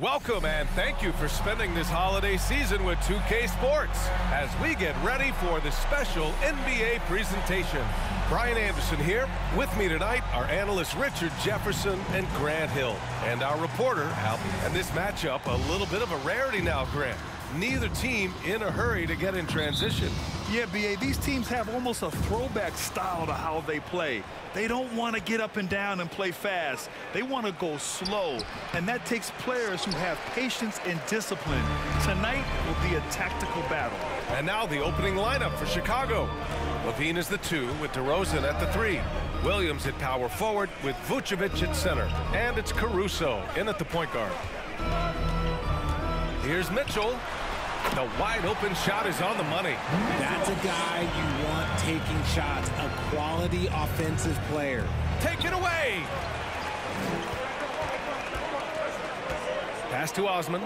Welcome and thank you for spending this holiday season with 2K Sports as we get ready for the special NBA presentation. Brian Anderson here. With me tonight are analysts Richard Jefferson and Grant Hill, and our reporter, Al. And this matchup, a little bit of a rarity now, Grant. Neither team in a hurry to get in transition. Yeah, B.A., these teams have almost a throwback style to how they play. They don't want to get up and down and play fast. They want to go slow, and that takes players who have patience and discipline. Tonight will be a tactical battle. And now the opening lineup for Chicago. LaVine is the two with DeRozan at the three. Williams at power forward with Vucevic at center. And it's Caruso in at the point guard. Here's Mitchell. The wide open shot is on the money. That's a guy you want taking shots, a quality offensive player. Take it away. Pass to Osman.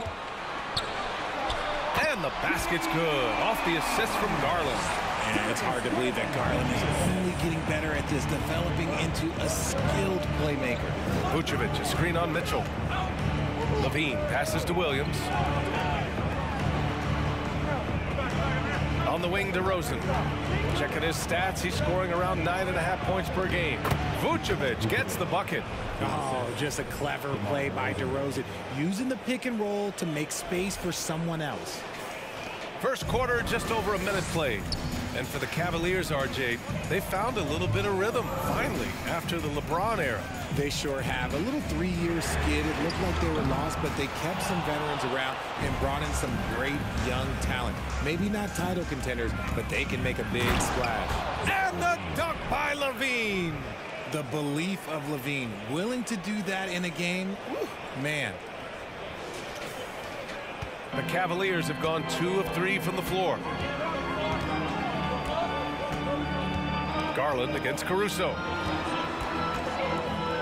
And the basket's good. Off the assist from Garland. And it's hard to believe that Garland is only getting better at this, developing into a skilled playmaker. Vucevic, a screen on Mitchell. LaVine passes to Williams. On the wing, DeRozan. Checking his stats, he's scoring around nine and a half points per game. Vucevic gets the bucket. Oh, just a clever play by DeRozan, using the pick and roll to make space for someone else. First quarter, just over a minute played. And for the Cavaliers, RJ, they found a little bit of rhythm, finally, after the LeBron era. They sure have. A little three-year skid. It looked like they were lost, but they kept some veterans around and brought in some great young talent. Maybe not title contenders, but they can make a big splash. And the dunk by LaVine! The belief of LaVine, willing to do that in a game, man. The Cavaliers have gone two of three from the floor. Garland against Caruso.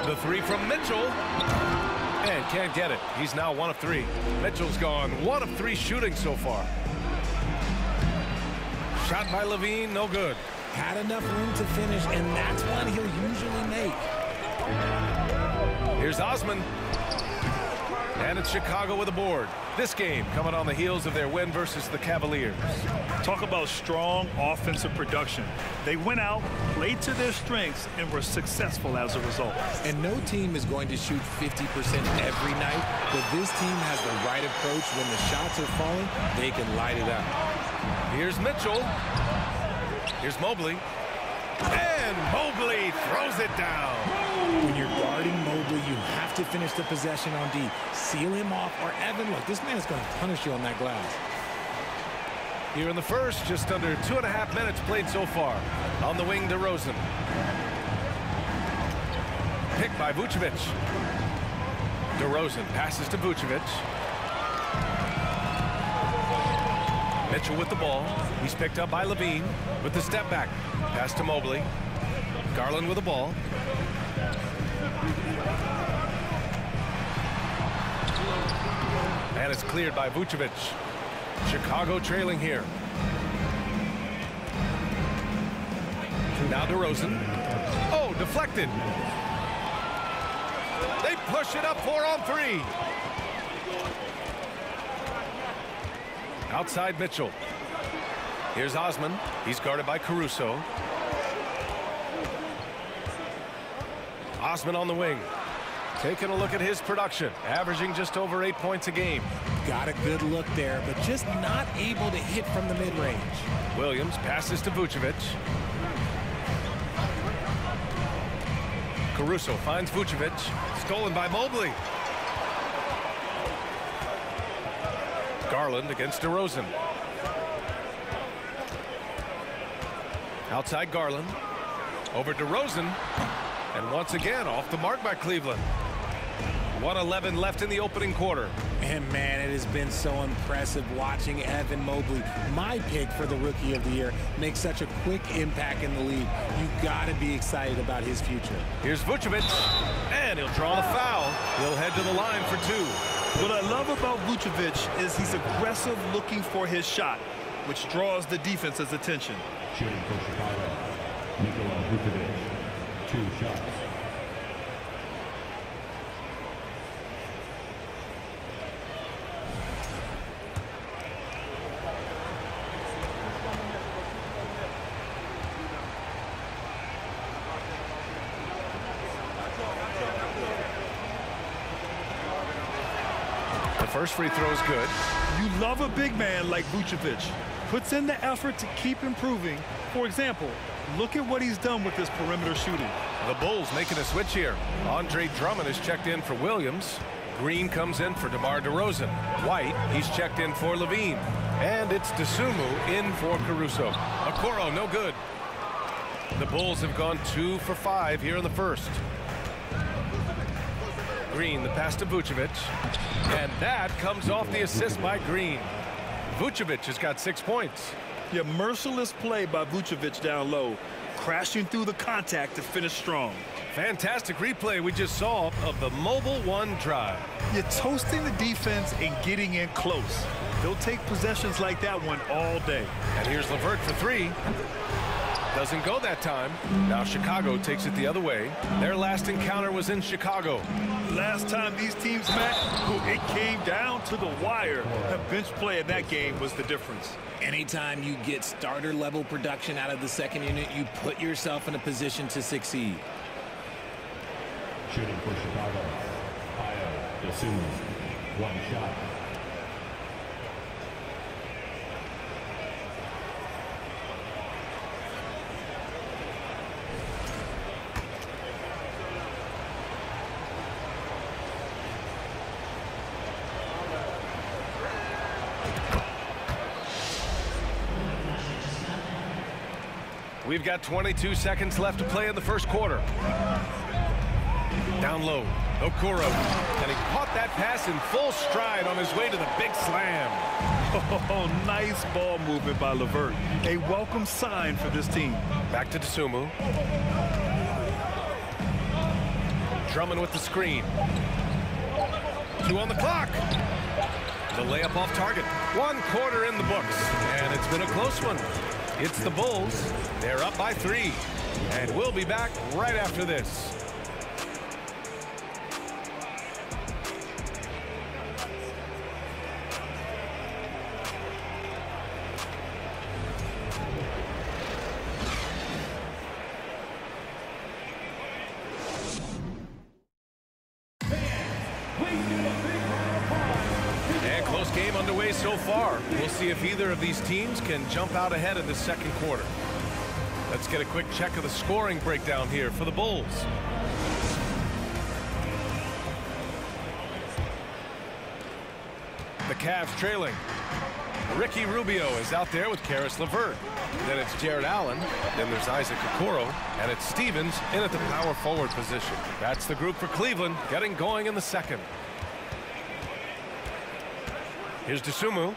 The three from Mitchell. And can't get it. He's now one of three. Mitchell's gone one of three shooting so far. Shot by LaVine, no good. Had enough room to finish, and that's one he'll usually make. Here's Osman. And it's Chicago with a board. This game coming on the heels of their win versus the Cavaliers. Talk about strong offensive production. They went out, played to their strengths, and were successful as a result. And no team is going to shoot 50% every night, but this team has the right approach. When the shots are falling, they can light it up. Here's Mitchell. Here's Mobley. And Mobley throws it down. When you're guarding Mobley, you have to finish the possession on D. Seal him off, or Evan, look, this man is going to punish you on that glass. Here in the first, just under two and a half minutes played so far. On the wing, DeRozan. Picked by Vucevic. DeRozan passes to Vucevic. Mitchell with the ball. He's picked up by LaVine with the step back. Pass to Mobley. Garland with the ball. And it's cleared by Vucevic. Chicago trailing here. Now DeRozan. Oh, deflected. They push it up four on three. Outside Mitchell. Here's Osman. He's guarded by Caruso. Osman on the wing. Taking a look at his production, averaging just over eight points a game. Got a good look there, but just not able to hit from the mid-range. Williams passes to Vucevic. Caruso finds Vucevic. Stolen by Mobley. Garland against DeRozan. Outside Garland. Over DeRozan. And once again, off the mark by Cleveland. 111 left in the opening quarter. And man, it has been so impressive watching Evan Mobley, my pick for the Rookie of the Year, make such a quick impact in the league. You've got to be excited about his future. Here's Vucevic, and he'll draw the foul. He'll head to the line for two. What I love about Vucevic is he's aggressive looking for his shot, which draws the defense's attention. Shooting for Chicago, Nikola Vucevic, two shots. The first free throw is good. You love a big man like Vucevic. Puts in the effort to keep improving. For example, look at what he's done with this perimeter shooting. The Bulls making a switch here. Andre Drummond is checked in for Williams. Green comes in for DeMar DeRozan. White, he's checked in for LaVine. And it's Dosunmu in for Caruso. Okoro, no good. The Bulls have gone two for five here in the first. Green, the pass to Vucevic. And that comes off the assist by Green. Vucevic has got six points. Yeah, merciless play by Vucevic down low, crashing through the contact to finish strong. Fantastic replay we just saw of the Mobile One drive. You're toasting the defense and getting in close. They'll take possessions like that one all day. And here's LeVert for three. Doesn't go that time. Now Chicago takes it the other way. Their last encounter was in Chicago. Last time these teams met, it came down to the wire. The bench play in that game was the difference. Anytime you get starter level production out of the second unit, you put yourself in a position to succeed. Shooting for Chicago. Ayo Dosunmu. One shot. We've got 22 seconds left to play in the first quarter. Down low, Okoro. And he caught that pass in full stride on his way to the big slam. Oh, nice ball movement by LeVert. A welcome sign for this team. Back to Dosunmu. Drummond with the screen. Two on the clock. The layup off target. One quarter in the books. And it's been a close one. It's the Bulls. They're up by three. And we'll be back right after this. See if either of these teams can jump out ahead in the second quarter. Let's get a quick check of the scoring breakdown here for the Bulls. The Cavs trailing. Ricky Rubio is out there with Caris LeVert. Then it's Jarrett Allen. Then there's Isaac Okoro. And it's Stevens in at the power forward position. That's the group for Cleveland getting going in the second. Here's Dosunmu.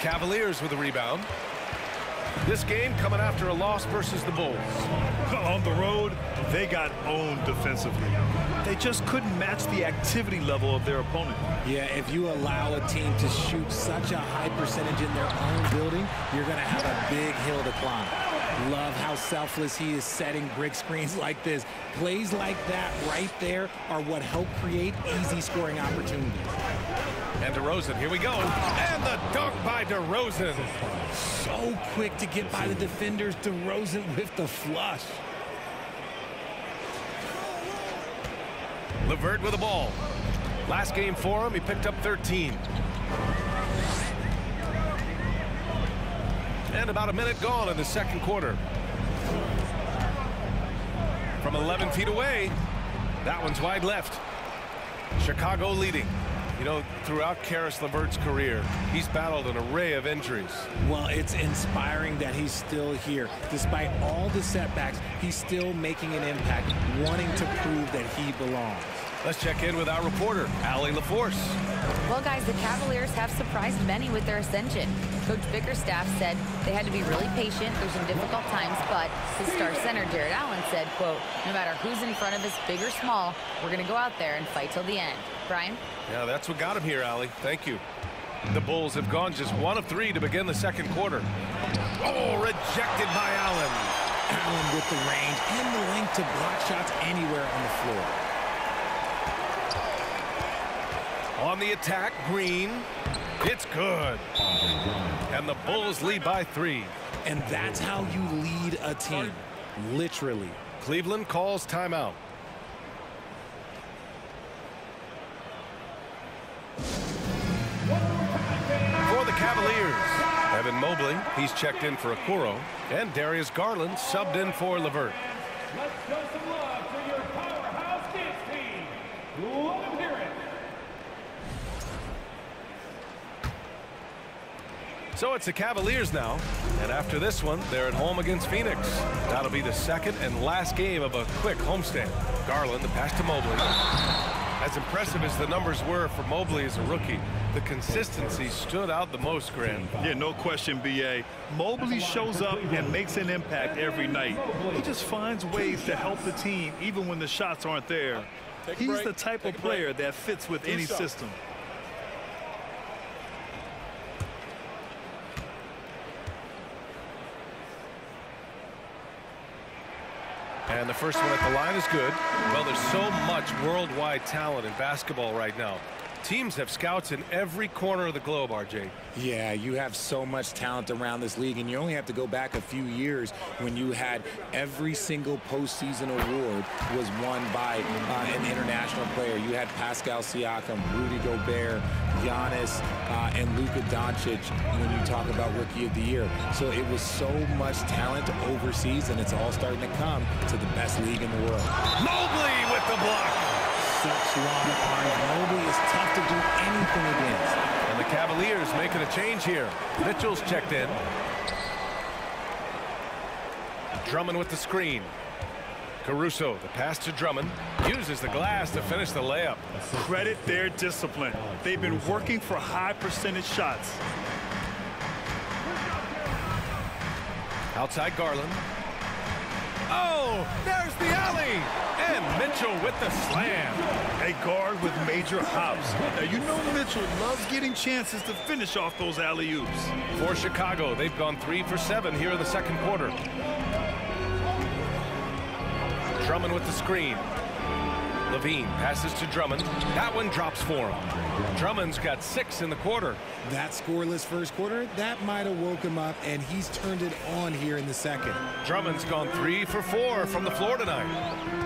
Cavaliers with a rebound. This game coming after a loss versus the Bulls. On the road, they got owned defensively. They just couldn't match the activity level of their opponent. Yeah, if you allow a team to shoot such a high percentage in their own building, you're going to have a big hill to climb. Love how selfless he is setting brick screens like this. Plays like that right there are what help create easy scoring opportunities. And DeRozan, here we go. And the dunk by DeRozan. So quick to get by the defenders. DeRozan with the flush. LeVert with the ball. Last game for him, he picked up 13. And about a minute gone in the second quarter. From 11 feet away, that one's wide left. Chicago leading. You know, throughout Caris LeVert's career, he's battled an array of injuries. Well, it's inspiring that he's still here. Despite all the setbacks, he's still making an impact, wanting to prove that he belongs. Let's check in with our reporter, Allie LaForce. Well, guys, the Cavaliers have surprised many with their ascension. Coach Bickerstaff said they had to be really patient through some difficult times, but his star center, Jarrett Allen, said, quote, no matter who's in front of us, big or small, we're going to go out there and fight till the end. Brian? Yeah, that's what got him here, Allie. Thank you. The Bulls have gone just one of three to begin the second quarter. Oh, rejected by Allen. Allen with the range and the length to block shots anywhere on the floor. On the attack, Green. It's good. And the Bulls lead by three. And that's how you lead a team. Literally. Cleveland calls timeout. For the Cavaliers, Evan Mobley, he's checked in for Okoro, and Darius Garland subbed in for Levert. Let's show some love So it's the Cavaliers now. And after this one, they're at home against Phoenix. That'll be the second and last game of a quick homestand. Garland, the pass to Mobley. As impressive as the numbers were for Mobley as a rookie, the consistency stood out the most, Grant. Yeah, no question, B.A. Mobley shows up and makes an impact every night. He just finds ways to help the team even when the shots aren't there. He's the type of player that fits with any system. And the first one at the line is good. Well, there's so much worldwide talent in basketball right now. Teams have scouts in every corner of the globe, RJ. Yeah, you have so much talent around this league, and you only have to go back a few years when you had every single postseason award was won by uh, an international player. You had Pascal Siakam, Rudy Gobert, Giannis, uh, and Luka Doncic when you talk about Rookie of the Year. So it was so much talent overseas, and it's all starting to come to the best league in the world. Mobley with the block. Such long arms. Mobley is tough to do anything against. And the Cavaliers making a change here. Mitchell's checked in. Drummond with the screen. Caruso, the pass to Drummond, uses the glass to finish the layup. Credit their discipline. They've been working for high percentage shots. Outside Garland. Oh, there's the alley. And Mitchell with the slam. A guard with major hops. Now, you know Mitchell loves getting chances to finish off those alley-oops. For Chicago, they've gone three for seven here in the second quarter. Drummond with the screen. LaVine passes to Drummond. That one drops for him. Drummond's got six in the quarter. That scoreless first quarter, that might have woke him up, and he's turned it on here in the second. Drummond's gone three for four from the floor tonight.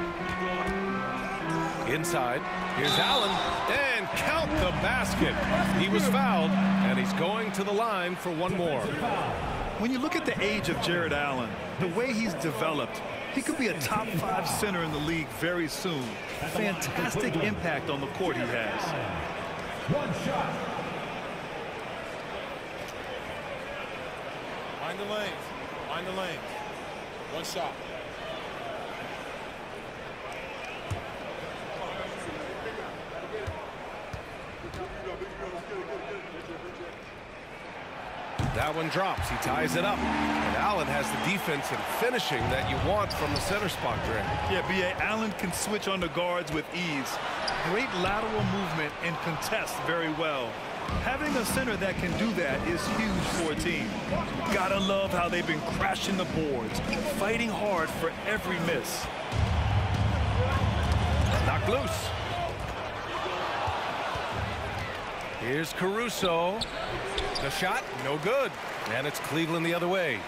Inside, here's Allen, and count the basket. He was fouled, and he's going to the line for one more. When you look at the age of Jarrett Allen, the way he's developed, he could be a top five center in the league very soon. Fantastic impact on the court he has. One shot. Mind the lanes. Mind the lanes. One shot. That one drops. He ties it up. And Allen has the defense and finishing that you want from the center spot, Grant. Yeah, B.A. Allen can switch on the guards with ease. Great lateral movement and contest very well. Having a center that can do that is huge for a team. Gotta love how they've been crashing the boards, fighting hard for every miss. Knocked loose. Here's Caruso. The shot, no good. And it's Cleveland the other way.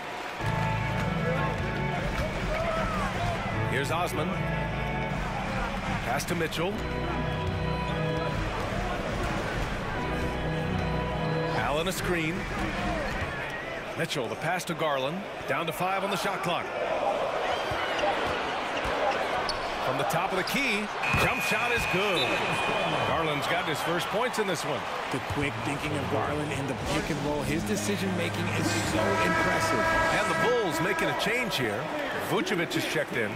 Here's Osman. Pass to Mitchell. Allen a screen. Mitchell, the pass to Garland. Down to five on the shot clock. From the top of the key, jump shot is good. Garland's got his first points in this one. The quick thinking of Garland in the pick and roll, his decision making is so impressive. And the Bulls making a change here. Vucevic is checked in.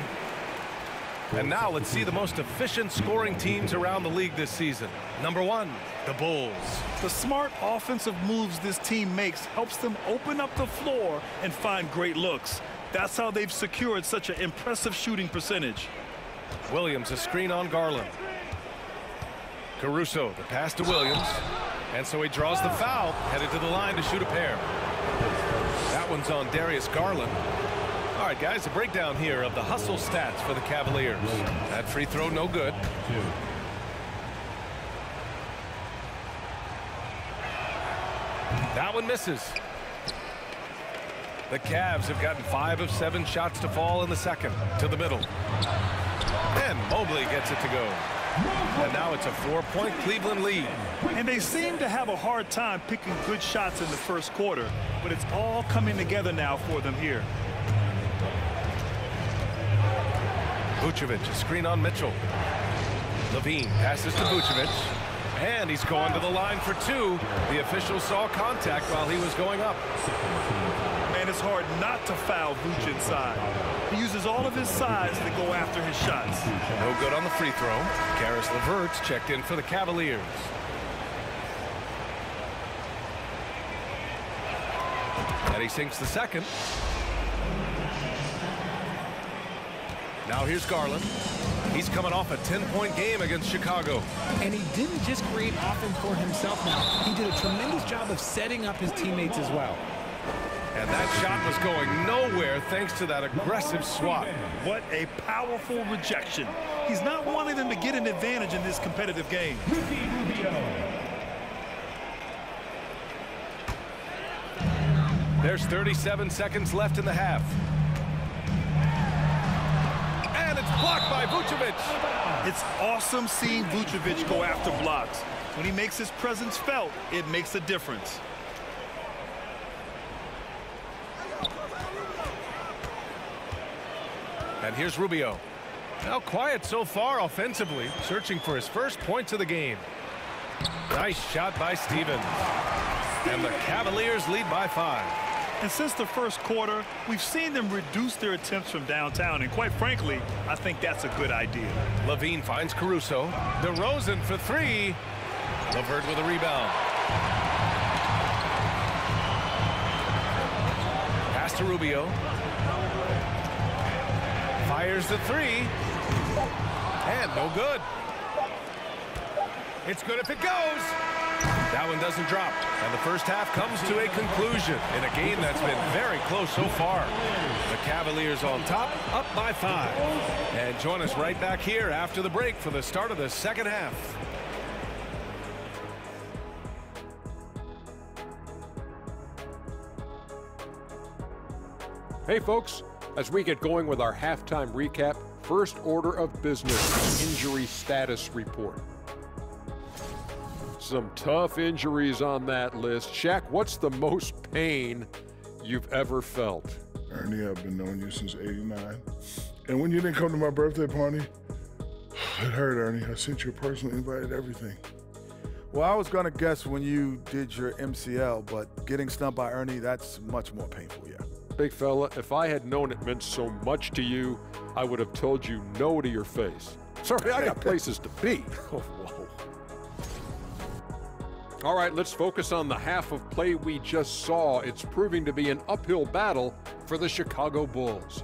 And now let's see the most efficient scoring teams around the league this season. Number one, the Bulls. The smart offensive moves this team makes helps them open up the floor and find great looks. That's how they've secured such an impressive shooting percentage. Williams a screen on Garland. Caruso, the pass to Williams. And so he draws the foul, headed to the line to shoot a pair. That one's on Darius Garland. All right, guys, a breakdown here of the hustle stats for the Cavaliers. That free throw, no good. That one misses. The Cavs have gotten five of seven shots to fall in the second. To the middle. And Mobley gets it to go. And now it's a four-point Cleveland lead. And they seem to have a hard time picking good shots in the first quarter, but it's all coming together now for them here. Vucevic, a screen on Mitchell. LaVine passes to Vucevic. And he's going to the line for two. The official saw contact while he was going up. Man, it's hard not to foul Vooch inside. He uses all of his size to go after his shots. No good on the free throw. Caris LeVert's checked in for the Cavaliers. And he sinks the second. Now here's Garland. He's coming off a 10-point game against Chicago. And he didn't just create offense for himself now. He did a tremendous job of setting up his teammates as well. And that shot was going nowhere thanks to that aggressive swat. What a powerful rejection. He's not wanting them to get an advantage in this competitive game. There's 37 seconds left in the half. And it's blocked by Vucevic. It's awesome seeing Vucevic go after blocks. When he makes his presence felt, it makes a difference. And here's Rubio. Now quiet so far offensively, searching for his first points of the game. Nice shot by Stevens. And the Cavaliers lead by five. And since the first quarter, we've seen them reduce their attempts from downtown. And quite frankly, I think that's a good idea. LaVine finds Caruso. DeRozan for three. LeVert with a rebound. Pass to Rubio. Fires the three. And no good. It's good if it goes. That one doesn't drop. And the first half comes to a conclusion in a game that's been very close so far. The Cavaliers on top, up by five. And join us right back here after the break for the start of the second half. Hey, folks, as we get going with our halftime recap, first order of business injury status report. Some tough injuries on that list. Shaq, what's the most pain you've ever felt? Ernie, I've been knowing you since 89. And when you didn't come to my birthday party, it hurt, Ernie. I sent you a personal invite and everything. Well, I was going to guess when you did your MCL, but getting stumped by Ernie, that's much more painful, yeah. Big fella, if I had known it meant so much to you, I would have told you no to your face. Sorry, I got places to be. Oh, whoa. All right, let's focus on the half of play we just saw. It's proving to be an uphill battle for the Chicago Bulls.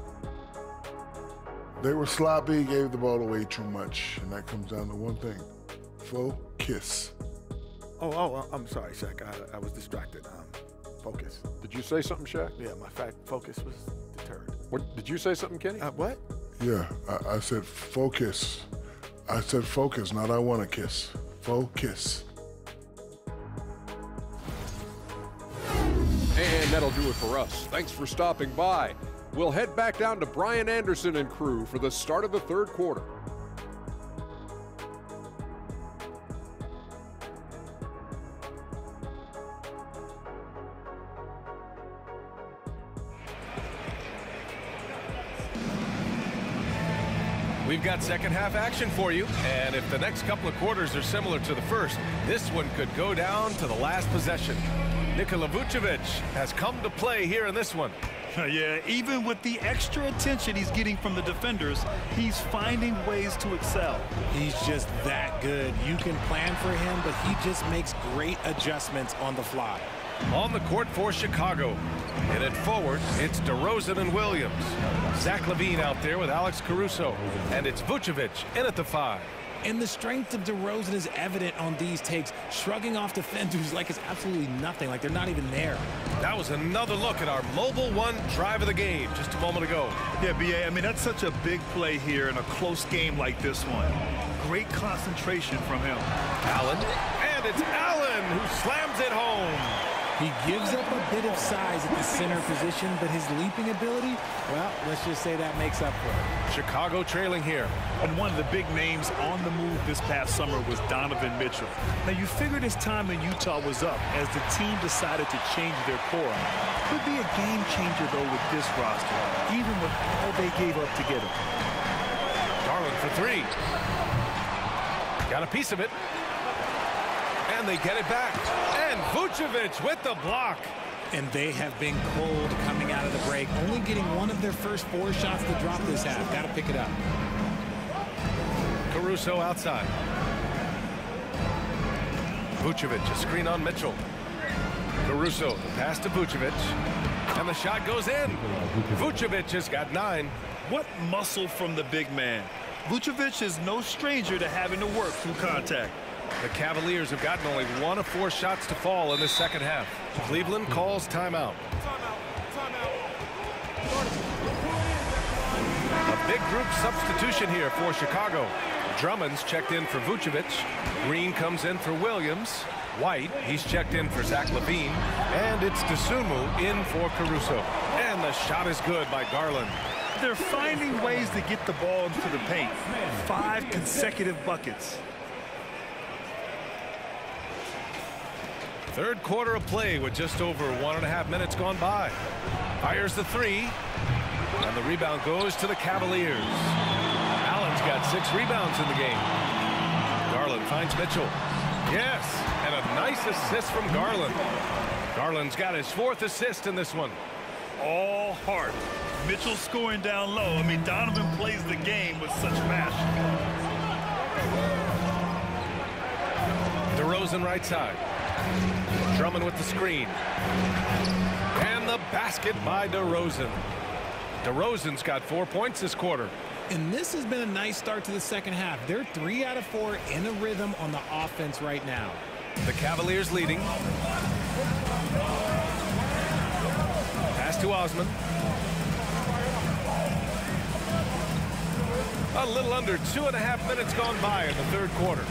They were sloppy, gave the ball away too much, and that comes down to one thing. Focus. Oh, oh, I'm sorry, Shaq. I, I was distracted. Um, focus. Did you say something, Shaq? Yeah, my fact focus was deterred. What, did you say something, Kenny? Uh, what? Yeah, I, I said focus. I said focus, not I want to kiss. Focus. And that'll do it for us. Thanks for stopping by. We'll head back down to Brian Anderson and crew for the start of the third quarter. Got second half action for you. And if the next couple of quarters are similar to the first, this one could go down to the last possession. Nikola Vucevic has come to play here in this one. yeah, even with the extra attention he's getting from the defenders, he's finding ways to excel. He's just that good. You can plan for him, but he just makes great adjustments on the fly. On the court for Chicago. And at forward, it's DeRozan and Williams. Zach LaVine out there with Alex Caruso. And it's Vucevic in at the five. And the strength of DeRozan is evident on these takes, shrugging off defenders like it's absolutely nothing, like they're not even there. That was another look at our Mobile One drive of the game just a moment ago. Yeah, BA, I mean, that's such a big play here in a close game like this one. Great concentration from him. Allen. And it's Allen who slams it home. He gives up a bit of size at the center position, but his leaping ability, well, let's just say that makes up for it. Chicago trailing here. And one of the big names on the move this past summer was Donovan Mitchell. Now, you figured his time in Utah was up as the team decided to change their core. Could be a game changer, though, with this roster, even with all they gave up to get him. Garland for three. Got a piece of it. And they get it back. And Vucevic with the block. And they have been cold coming out of the break, only getting one of their first four shots to drop this half. Got to pick it up. Caruso outside. Vucevic, a screen on Mitchell. Caruso, the pass to Vucevic. And the shot goes in. Vucevic has got nine. What muscle from the big man. Vucevic is no stranger to having to work through contact. The Cavaliers have gotten only one of four shots to fall in the second half. Cleveland calls timeout. A big group substitution here for Chicago. Drummond's checked in for Vucevic. Green comes in for Williams. White, he's checked in for Zach LaVine. And it's Dosunmu in for Caruso. And the shot is good by Garland. They're finding ways to get the ball into the paint. Five consecutive buckets. Third quarter of play with just over one and a half minutes gone by. Fires the three. And the rebound goes to the Cavaliers. Allen's got six rebounds in the game. Garland finds Mitchell. Yes, and a nice assist from Garland. Garland's got his fourth assist in this one. All heart. Mitchell scoring down low. I mean, Donovan plays the game with such passion. DeRozan right side. Drummond with the screen. And the basket by DeRozan. DeRozan's got four points this quarter. And this has been a nice start to the second half. They're three out of four in a rhythm on the offense right now. The Cavaliers leading. Pass to Osman. A little under two and a half minutes gone by in the third quarter.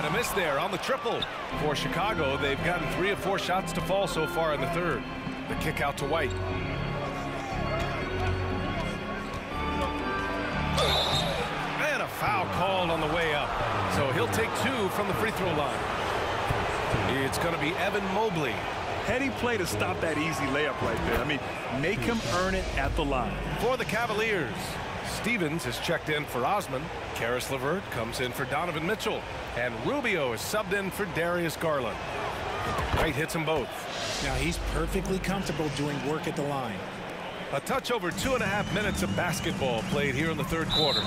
And a miss there on the triple. For Chicago, they've gotten three of four shots to fall so far in the third. The kick out to White. And a foul called on the way up. So he'll take two from the free throw line. It's going to be Evan Mobley. Heady play to stop that easy layup right there. I mean, make him earn it at the line. For the Cavaliers, Stevens is checked in for Osman. Caris LeVert comes in for Donovan Mitchell. And Rubio is subbed in for Darius Garland. White hits them both. Now he's perfectly comfortable doing work at the line. A touch over two and a half minutes of basketball played here in the third quarter.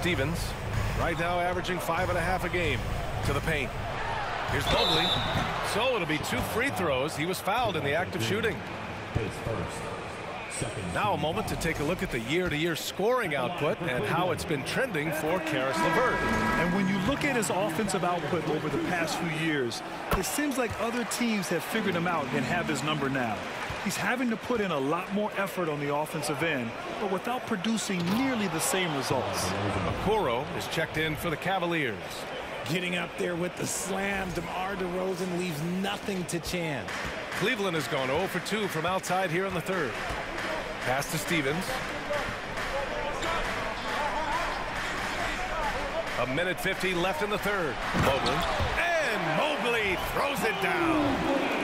Stevens. Right now averaging five and a half a game to the paint. Here's Mobley. So it'll be two free throws. He was fouled in the act of shooting. Now a moment to take a look at the year-to-year -year scoring output and how it's been trending for Caris LeVert. And when you look at his offensive output over the past few years, it seems like other teams have figured him out and have his number now. He's having to put in a lot more effort on the offensive end, but without producing nearly the same results. Okoro is checked in for the Cavaliers. Getting up there with the slam, DeMar DeRozan leaves nothing to chance. Cleveland has gone 0 for 2 from outside here in the third. Pass to Stevens. A minute 50 left in the third. Mobley. And Mobley throws it down.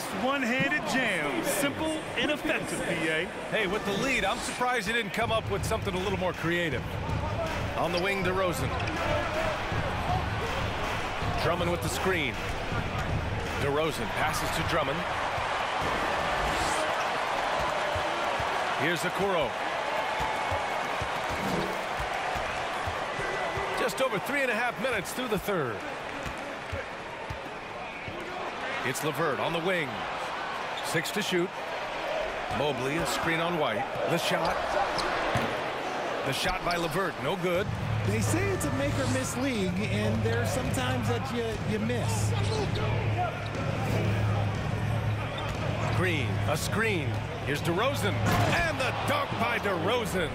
Nice one-handed jam. Simple and effective, PA. Hey, with the lead, I'm surprised he didn't come up with something a little more creative. On the wing, DeRozan. Drummond with the screen. DeRozan passes to Drummond. Here's Okoro. Just over three and a half minutes through the third. It's LeVert on the wing. Six to shoot. Mobley, a screen on White. The shot. The shot by Levert, no good. They say it's a make or miss league, and there there's sometimes that you, you miss. Green, a screen. Here's DeRozan, and the dunk by DeRozan.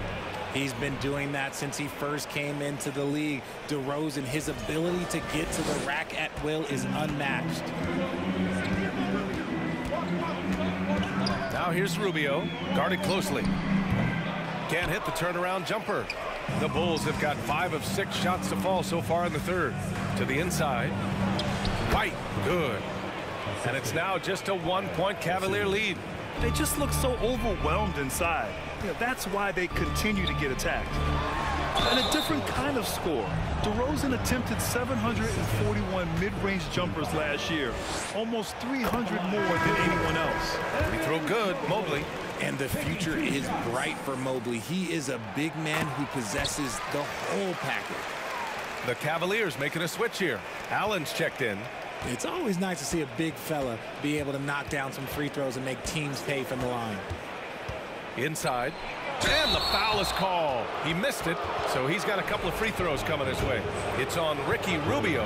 He's been doing that since he first came into the league. DeRozan, his ability to get to the rack at will is unmatched. Now here's Rubio, guarded closely. Can't hit the turnaround jumper. The Bulls have got five of six shots to fall so far in the third. To the inside. White, good. And it's now just a one-point Cavalier lead. They just look so overwhelmed inside. You know, that's why they continue to get attacked. And a different kind of score. DeRozan attempted 741 mid-range jumpers last year, almost 300 more than anyone else. Free throw good, Mobley. And the future is bright for Mobley. He is a big man who possesses the whole package. The Cavaliers making a switch here. Allen's checked in. It's always nice to see a big fella be able to knock down some free throws and make teams pay from the line. Inside. And the foul is called. He missed it, so he's got a couple of free throws coming his way. It's on Ricky Rubio.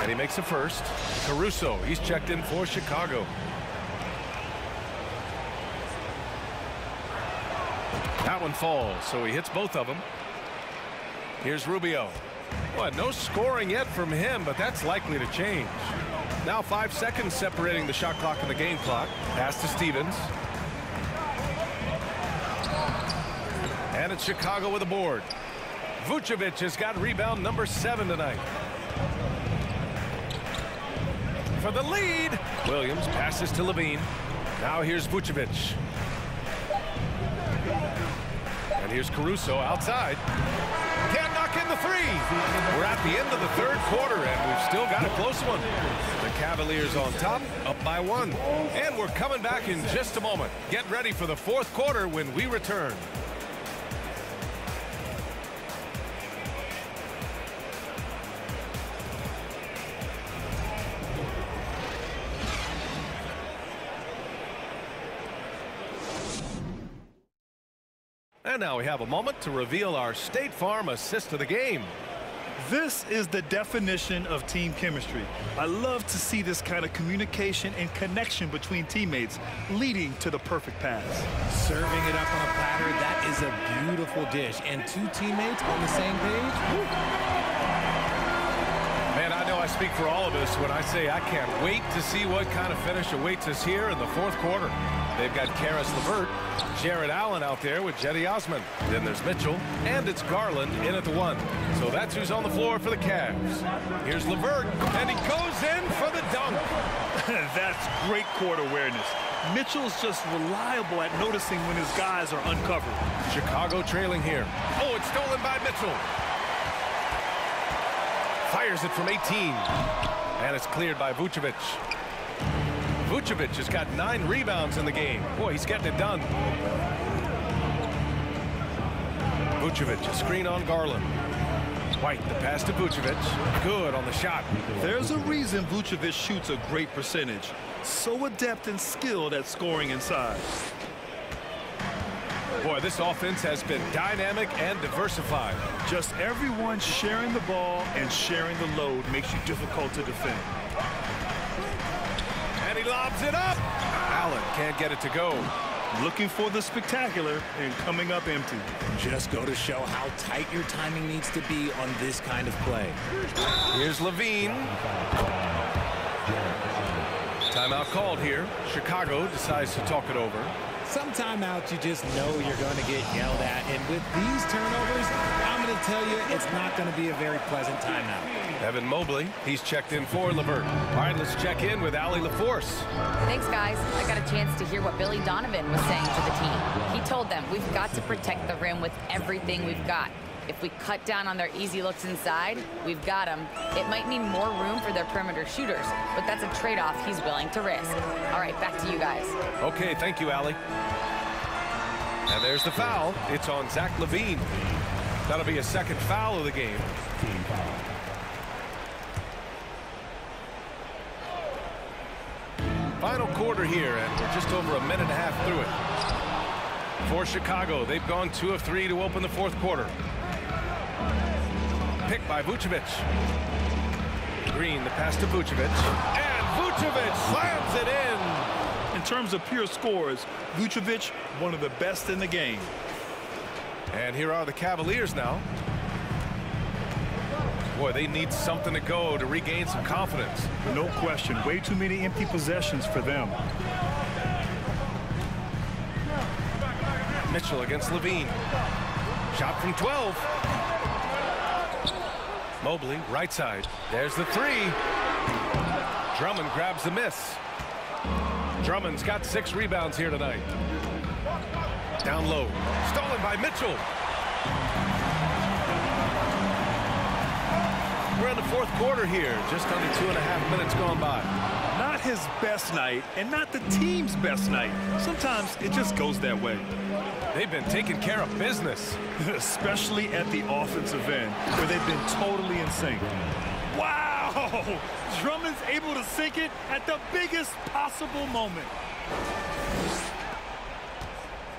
And he makes a first. Caruso, he's checked in for Chicago. That one falls, so he hits both of them. Here's Rubio. Boy, no scoring yet from him, but that's likely to change. Now five seconds separating the shot clock and the game clock. Pass to Stevens. And it's Chicago with a board. Vucevic has got rebound number seven tonight. For the lead. Williams passes to LaVine. Now here's Vucevic. And here's Caruso outside. The three. We're at the end of the third quarter, and we've still got a close one. The Cavaliers on top, up by one. And we're coming back in just a moment. Get ready for the fourth quarter when we return. And now we have a moment to reveal our State Farm assist of the game. This is the definition of team chemistry. I love to see this kind of communication and connection between teammates leading to the perfect pass. Serving it up on a platter, that is a beautiful dish. And two teammates on the same page. Man, I know I speak for all of us when I say I can't wait to see what kind of finish awaits us here in the fourth quarter. They've got Caris LeVert, Jarrett Allen out there with Cedi Osman. Then there's Mitchell, and it's Garland in at the one. So that's who's on the floor for the Cavs. Here's LeVert, and he goes in for the dunk. That's great court awareness. Mitchell's just reliable at noticing when his guys are uncovered. Chicago trailing here. Oh, it's stolen by Mitchell. Fires it from 18. And it's cleared by Vucevic. Vucevic has got nine rebounds in the game. Boy, he's getting it done. Vucevic, a screen on Garland. White, the pass to Vucevic. Good on the shot. There's a reason Vucevic shoots a great percentage. So adept and skilled at scoring inside. Boy, this offense has been dynamic and diversified. Just everyone sharing the ball and sharing the load makes you difficult to defend. He lobs it up. Allen can't get it to go. Looking for the spectacular and coming up empty. Just go to show how tight your timing needs to be on this kind of play. Here's LaVine. Timeout called here. Chicago decides to talk it over. Some timeouts you just know you're going to get yelled at. And with these turnovers, I'm going to tell you it's not going to be a very pleasant timeout. Evan Mobley, he's checked in for Levert. All right, let's check in with Allie LaForce. Thanks, guys. I got a chance to hear what Billy Donovan was saying to the team. He told them, we've got to protect the rim with everything we've got. If we cut down on their easy looks inside, we've got them. It might mean more room for their perimeter shooters, but that's a trade-off he's willing to risk. All right, back to you guys. Okay, thank you, Allie. And there's the foul. It's on Zach LaVine. That'll be a second foul of the game. Final quarter here, and we're just over a minute and a half through it. For Chicago, they've gone two of three to open the fourth quarter. Picked by Vucevic. Green, the pass to Vucevic. And Vucevic slams it in. In terms of pure scores, Vucevic, one of the best in the game. And here are the Cavaliers now. Boy, they need something to go to regain some confidence. No question. Way too many empty possessions for them. Mitchell against LaVine. Shot from 12. Mobley, right side. There's the three. Drummond grabs the miss. Drummond's got six rebounds here tonight. Down low. Stolen by Mitchell. Fourth quarter here. Just under two and a half minutes gone by. Not his best night and not the team's best night. Sometimes it just goes that way. They've been taking care of business. Especially at the offensive end, where they've been totally in sync. Wow! Drummond's able to sink it at the biggest possible moment.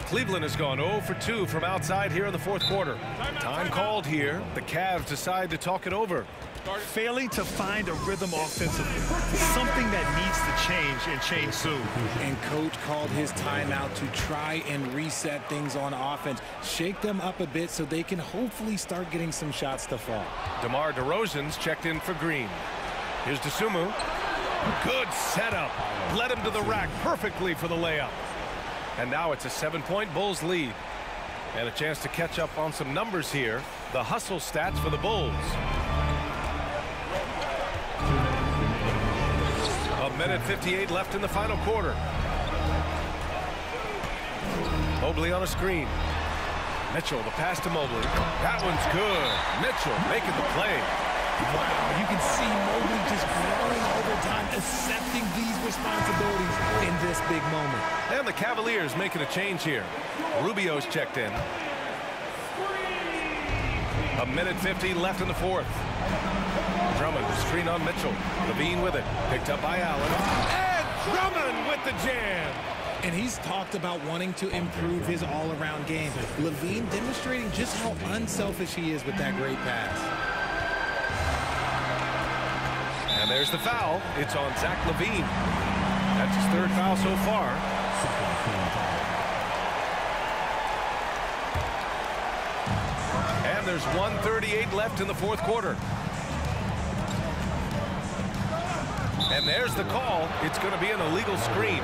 Cleveland has gone 0 for 2 from outside here in the fourth quarter. Time called here. The Cavs decide to talk it over. Failing to find a rhythm offensively. Something that needs to change and change soon. And coach called his timeout to try and reset things on offense. Shake them up a bit so they can hopefully start getting some shots to fall. DeMar DeRozan's checked in for Green. Here's Dosunmu. Good setup. Led him to the rack perfectly for the layup. And now it's a seven-point Bulls lead. And a chance to catch up on some numbers here. The hustle stats for the Bulls. Minute 58 left in the final quarter. Mobley on a screen. Mitchell, the pass to Mobley. That one's good. Mitchell making the play. Wow, you can see Mobley just growing over time, accepting these responsibilities in this big moment. And the Cavaliers making a change here. Rubio's checked in. A minute 50 left in the fourth. Drummond, screen on Mitchell. LaVine with it. Picked up by Allen. And Drummond with the jam. And he's talked about wanting to improve his all-around game. LaVine demonstrating just how unselfish he is with that great pass. And there's the foul. It's on Zach LaVine. That's his third foul so far. And there's 138 left in the fourth quarter. And there's the call. It's going to be an illegal screen.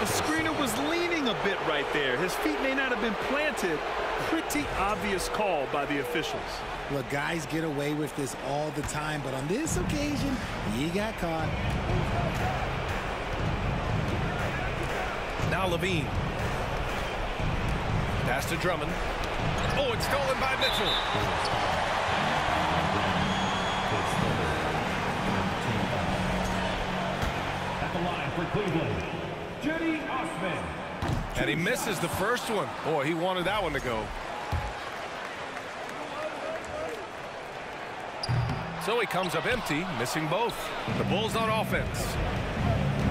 The screener was leaning a bit right there. His feet may not have been planted. Pretty obvious call by the officials. Look, guys get away with this all the time, but on this occasion, he got caught. Now LaVine. Pass to Drummond. Oh, it's stolen by Mitchell. Cleveland, Cedi Osman. And he misses the first one. Boy, he wanted that one to go. So he comes up empty, missing both. The Bulls on offense.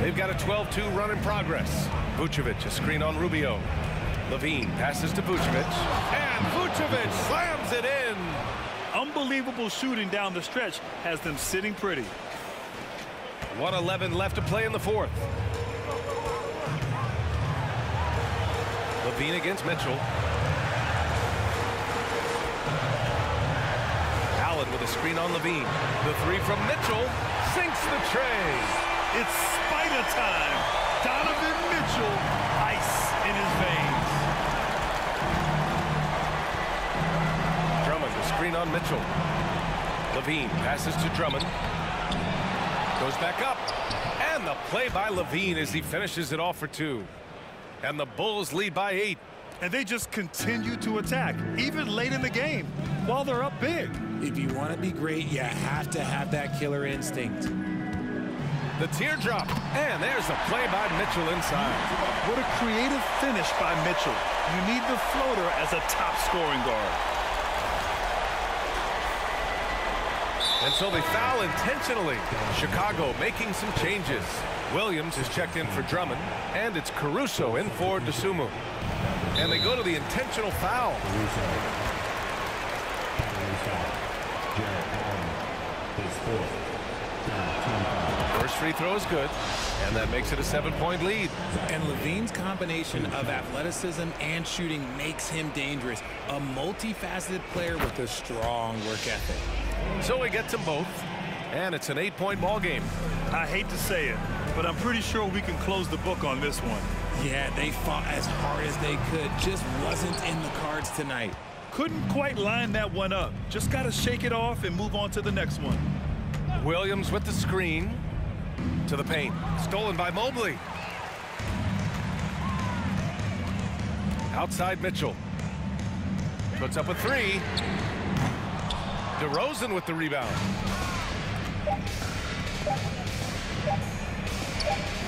They've got a 12-2 run in progress. Vucevic, a screen on Rubio. LaVine passes to Vucevic. And Vucevic slams it in. Unbelievable shooting down the stretch has them sitting pretty. 111 left to play in the fourth. LaVine against Mitchell. Allen with a screen on LaVine. The three from Mitchell sinks the trey. It's spider time. Donovan Mitchell, ice in his veins. Drummond, the screen on Mitchell. LaVine passes to Drummond. Goes back up. And the play by LaVine as he finishes it off for two. And the Bulls lead by eight. And they just continue to attack, even late in the game, while they're up big. If you want to be great, you have to have that killer instinct. The teardrop. And there's a play by Mitchell inside. What a creative finish by Mitchell. You need the floater as a top scoring guard. And so they foul intentionally. Chicago making some changes. Williams is checked in for Drummond, and it's Caruso in for Dosunmu. And they go to the intentional foul. First free throw is good, and that makes it a seven-point lead. And LaVine's combination of athleticism and shooting makes him dangerous. A multifaceted player with a strong work ethic. So he gets them both, and it's an eight-point ball game. I hate to say it, but I'm pretty sure we can close the book on this one. Yeah, they fought as hard as they could. Just wasn't in the cards tonight. Couldn't quite line that one up. Just got to shake it off and move on to the next one. Williams with the screen to the paint. Stolen by Mobley. Outside Mitchell. Puts up a three. DeRozan with the rebound.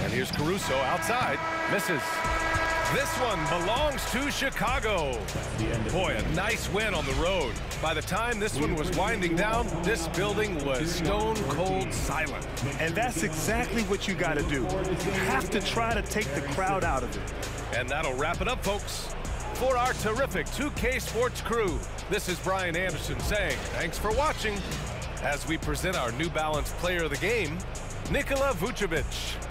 And here's Caruso outside. Misses. This one belongs to Chicago. Boy, a nice win on the road. By the time this one was winding down, this building was stone cold silent. And that's exactly what you got to do. You have to try to take the crowd out of it. And that'll wrap it up, folks. For our terrific 2K Sports crew, this is Brian Anderson saying thanks for watching as we present our New Balance Player of the Game, Nikola Vucevic.